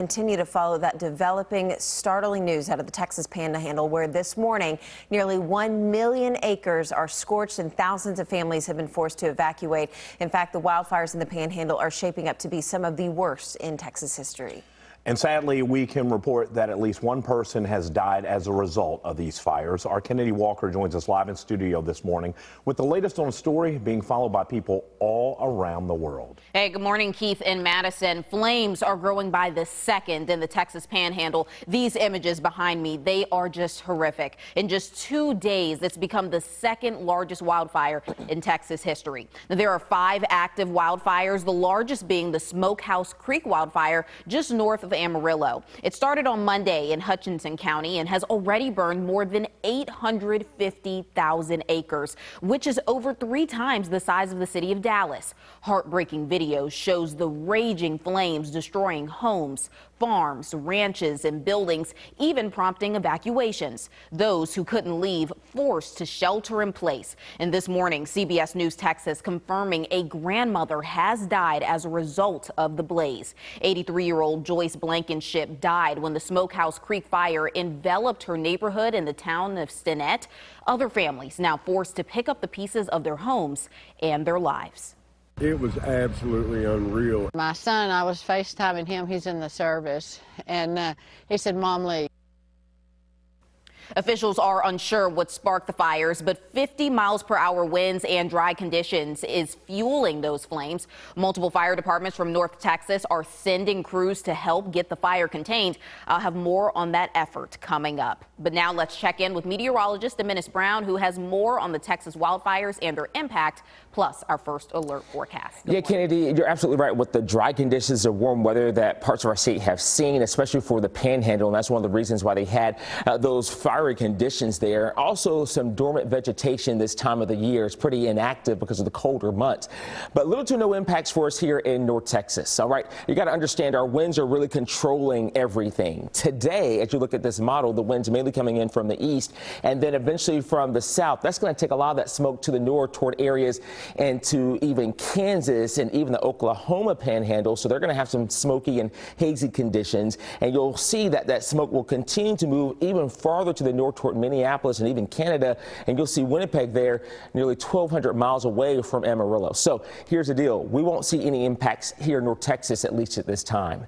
Continue to follow that developing, startling news out of the Texas Panhandle, where this morning nearly 1 million acres are scorched and thousands of families have been forced to evacuate. In fact, the wildfires in the Panhandle are shaping up to be some of the worst in Texas history. And sadly, we can report that at least one person has died as a result of these fires. Our Kennedy Walker joins us live in studio this morning with the latest on the story being followed by people all around the world. Hey, good morning, Keith in Madison. Flames are growing by the second in the Texas Panhandle. These images behind me, they are just horrific. In just two days, it's become the second largest wildfire in Texas history. Now, there are five active wildfires, the largest being the Smokehouse Creek wildfire just north of Amarillo. It started on Monday in Hutchinson County and has already burned more than 850,000 acres, which is over three times the size of the city of Dallas. Heartbreaking video shows the raging flames destroying homes, farms, ranches, and buildings, even prompting evacuations. Those who couldn't leave forced to shelter in place. And this morning, CBS News Texas confirming a grandmother has died as a result of the blaze. 83 year old Joyce Blankenship died when the Smokehouse Creek fire enveloped her neighborhood in the town of Stinnett. Other families now forced to pick up the pieces of their homes and their lives. It was absolutely unreal. My son, I was FaceTiming him. He's in the service. And uh, he said, Mom, leave. Officials are unsure what sparked the fires, but 50 miles per hour winds and dry conditions is fueling those flames. Multiple fire departments from North Texas are sending crews to help get the fire contained. I'll have more on that effort coming up. But now let's check in with meteorologist Demenis Brown, who has more on the Texas wildfires and their impact, plus our first alert forecast. Good yeah, morning. Kennedy, you're absolutely right with the dry conditions of warm weather that parts of our state have seen, especially for the panhandle. And that's one of the reasons why they had uh, those fire conditions there. Also, some dormant vegetation this time of the year. is pretty inactive because of the colder months. But little to no impacts for us here in North Texas. All right, you got to understand our winds are really controlling everything. Today, as you look at this model, the winds mainly coming in from the east and then eventually from the south. That's going to take a lot of that smoke to the north toward areas and to even Kansas and even the Oklahoma panhandle. So they're going to have some smoky and hazy conditions. And you'll see that that smoke will continue to move even farther to the north toward Minneapolis and even Canada. And you'll see Winnipeg there nearly 1,200 miles away from Amarillo. So here's the deal. We won't see any impacts here in North Texas, at least at this time.